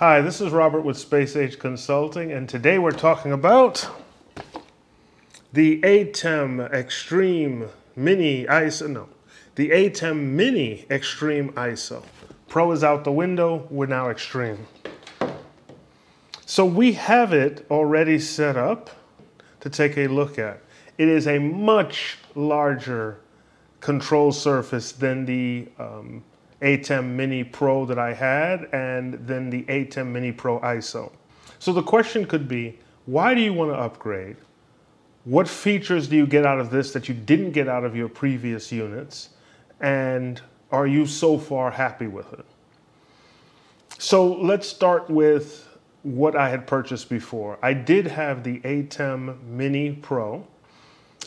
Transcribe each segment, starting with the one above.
Hi, this is Robert with Space Age Consulting, and today we're talking about the ATEM Extreme Mini ISO. No, the ATEM Mini Extreme ISO. Pro is out the window, we're now Extreme. So we have it already set up to take a look at. It is a much larger control surface than the um, ATEM Mini Pro that I had and then the ATEM Mini Pro ISO. So the question could be, why do you want to upgrade? What features do you get out of this that you didn't get out of your previous units? And are you so far happy with it? So let's start with what I had purchased before. I did have the ATEM Mini Pro.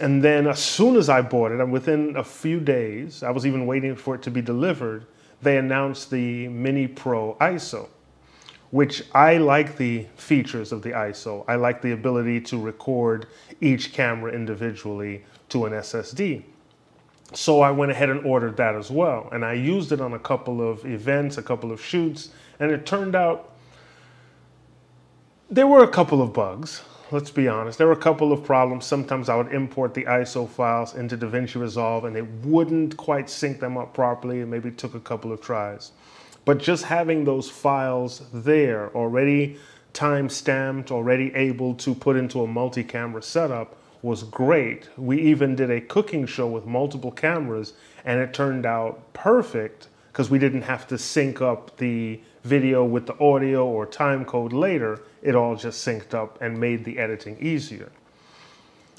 And then as soon as I bought it, and within a few days, I was even waiting for it to be delivered, they announced the Mini Pro ISO, which I like the features of the ISO. I like the ability to record each camera individually to an SSD. So I went ahead and ordered that as well. And I used it on a couple of events, a couple of shoots, and it turned out there were a couple of bugs let's be honest. There were a couple of problems. Sometimes I would import the ISO files into DaVinci Resolve and it wouldn't quite sync them up properly. Maybe took a couple of tries. But just having those files there, already time stamped, already able to put into a multi-camera setup was great. We even did a cooking show with multiple cameras and it turned out perfect because we didn't have to sync up the video with the audio or time code later. It all just synced up and made the editing easier.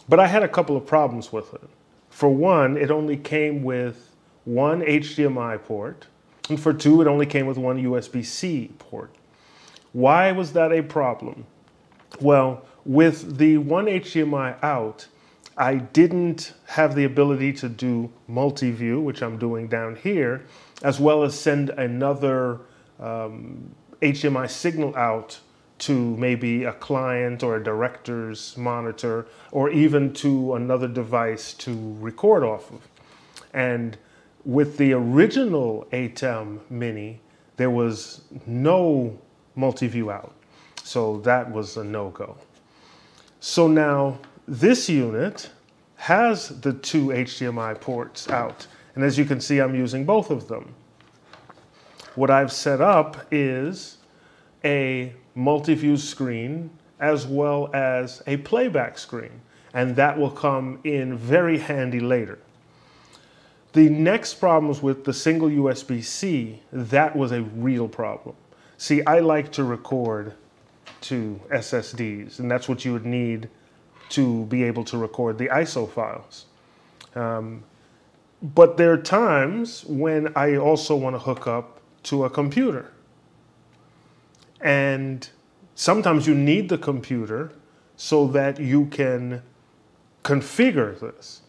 But I had a couple of problems with it. For one, it only came with one HDMI port, and for two, it only came with one USB-C port. Why was that a problem? Well, with the one HDMI out, I didn't have the ability to do multi-view, which I'm doing down here, as well as send another um, HDMI signal out to maybe a client or a director's monitor or even to another device to record off of. And with the original ATEM Mini, there was no multi-view out. So that was a no-go. So now this unit has the two HDMI ports out. And as you can see, I'm using both of them. What I've set up is a multi-view screen as well as a playback screen. And that will come in very handy later. The next problems with the single USB-C, that was a real problem. See, I like to record to SSDs, and that's what you would need to be able to record the ISO files. Um, but there are times when I also want to hook up to a computer. And sometimes you need the computer so that you can configure this.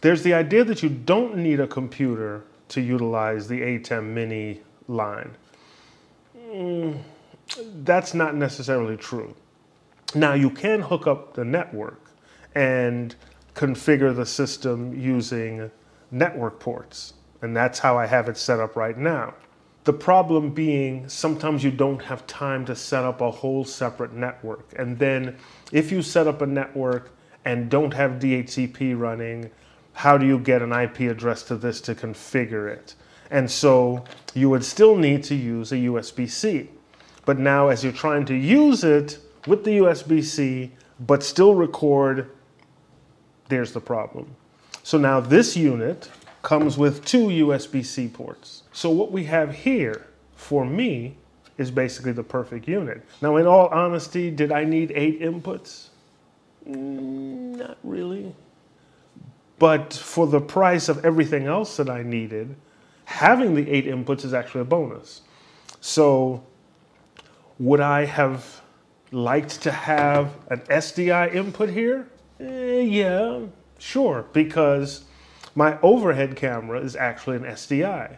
There's the idea that you don't need a computer to utilize the ATEM Mini line. Mm, that's not necessarily true. Now you can hook up the network and configure the system using network ports. And that's how I have it set up right now. The problem being sometimes you don't have time to set up a whole separate network. And then if you set up a network and don't have DHCP running, how do you get an IP address to this to configure it? And so you would still need to use a USB-C. But now as you're trying to use it with the USB-C, but still record, there's the problem. So now this unit comes with two USB-C ports. So what we have here, for me, is basically the perfect unit. Now, in all honesty, did I need eight inputs? Mm, not really. But for the price of everything else that I needed, having the eight inputs is actually a bonus. So would I have liked to have an SDI input here? Eh, yeah, sure, because my overhead camera is actually an SDI.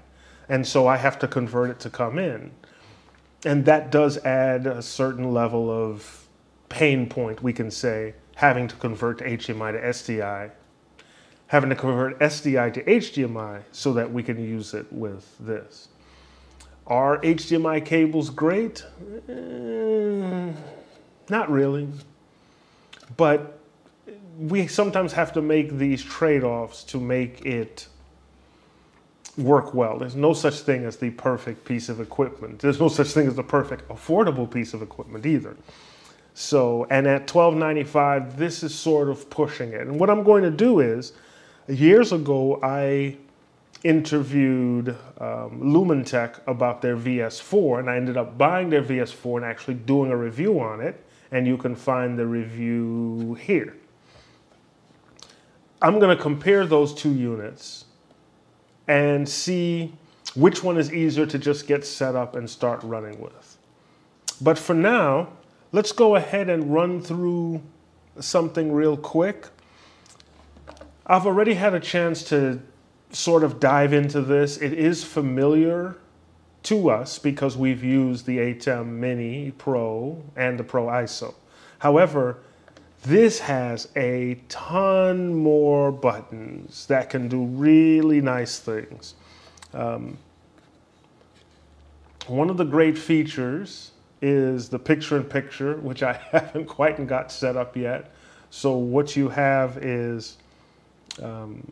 And so I have to convert it to come in. And that does add a certain level of pain point, we can say, having to convert HDMI to SDI, having to convert SDI to HDMI so that we can use it with this. Are HDMI cables great? Eh, not really. But we sometimes have to make these trade offs to make it work well. There's no such thing as the perfect piece of equipment. There's no such thing as the perfect affordable piece of equipment either. So, and at 12.95, this is sort of pushing it. And what I'm going to do is, years ago, I interviewed um, Lumantek about their VS4, and I ended up buying their VS4 and actually doing a review on it. And you can find the review here. I'm going to compare those two units and see which one is easier to just get set up and start running with. But for now, let's go ahead and run through something real quick. I've already had a chance to sort of dive into this. It is familiar to us because we've used the ATEM Mini Pro and the Pro ISO. However, this has a ton more buttons that can do really nice things. Um, one of the great features is the picture in picture, which I haven't quite got set up yet. So what you have is um,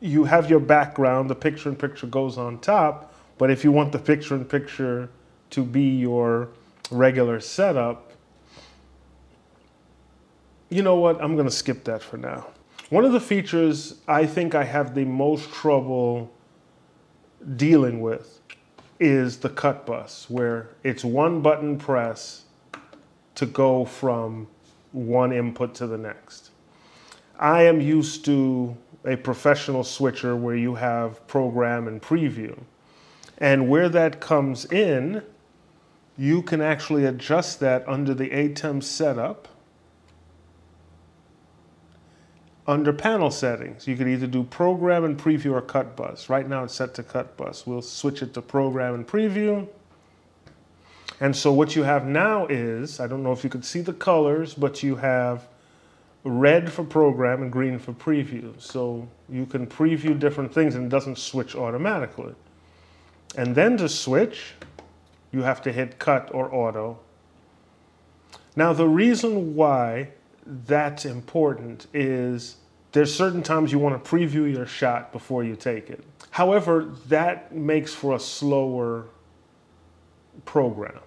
you have your background, the picture in picture goes on top, but if you want the picture in picture to be your regular setup, you know what? I'm going to skip that for now. One of the features I think I have the most trouble dealing with is the cut bus, where it's one button press to go from one input to the next. I am used to a professional switcher where you have program and preview. And where that comes in, you can actually adjust that under the ATEM setup under panel settings. You could either do program and preview or cut bus. Right now it's set to cut bus. We'll switch it to program and preview. And so what you have now is, I don't know if you could see the colors, but you have red for program and green for preview. So you can preview different things and it doesn't switch automatically. And then to switch, you have to hit cut or auto. Now the reason why that's important is there's certain times you want to preview your shot before you take it. However, that makes for a slower program.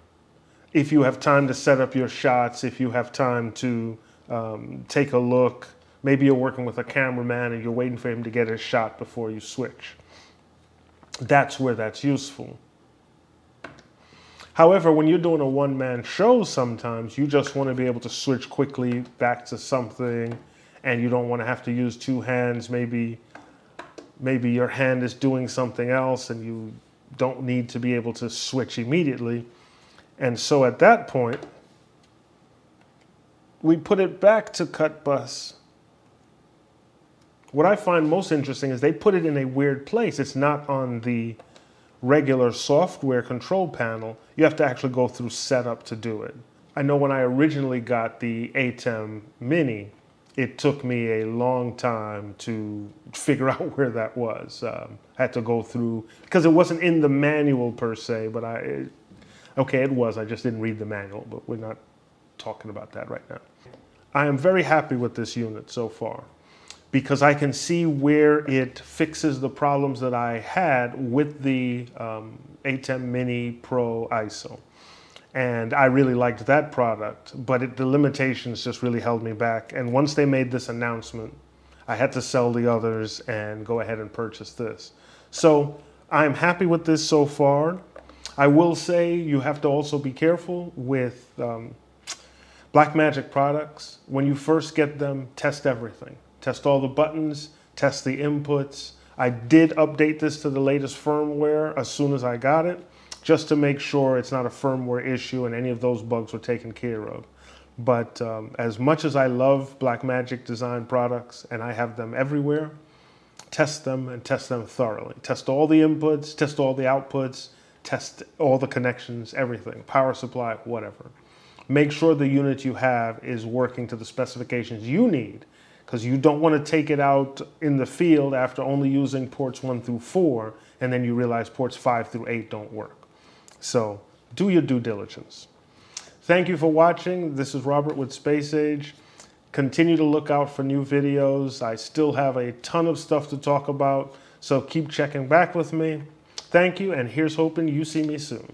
If you have time to set up your shots, if you have time to um, take a look, maybe you're working with a cameraman and you're waiting for him to get his shot before you switch. That's where that's useful. However, when you're doing a one man show, sometimes you just want to be able to switch quickly back to something and you don't want to have to use two hands. Maybe, maybe your hand is doing something else and you don't need to be able to switch immediately. And so at that point, we put it back to cut bus. What I find most interesting is they put it in a weird place. It's not on the regular software control panel, you have to actually go through setup to do it. I know when I originally got the ATEM Mini, it took me a long time to figure out where that was. Um, I had to go through, because it wasn't in the manual per se, but I, it, okay, it was, I just didn't read the manual, but we're not talking about that right now. I am very happy with this unit so far because I can see where it fixes the problems that I had with the um, ATEM Mini Pro ISO. And I really liked that product, but it, the limitations just really held me back. And once they made this announcement, I had to sell the others and go ahead and purchase this. So I'm happy with this so far. I will say you have to also be careful with um, Blackmagic products. When you first get them, test everything test all the buttons, test the inputs. I did update this to the latest firmware as soon as I got it, just to make sure it's not a firmware issue and any of those bugs were taken care of. But um, as much as I love Blackmagic design products and I have them everywhere, test them and test them thoroughly. Test all the inputs, test all the outputs, test all the connections, everything, power supply, whatever. Make sure the unit you have is working to the specifications you need because you don't want to take it out in the field after only using ports one through four, and then you realize ports five through eight don't work. So do your due diligence. Thank you for watching. This is Robert with Space Age. Continue to look out for new videos. I still have a ton of stuff to talk about, so keep checking back with me. Thank you, and here's hoping you see me soon.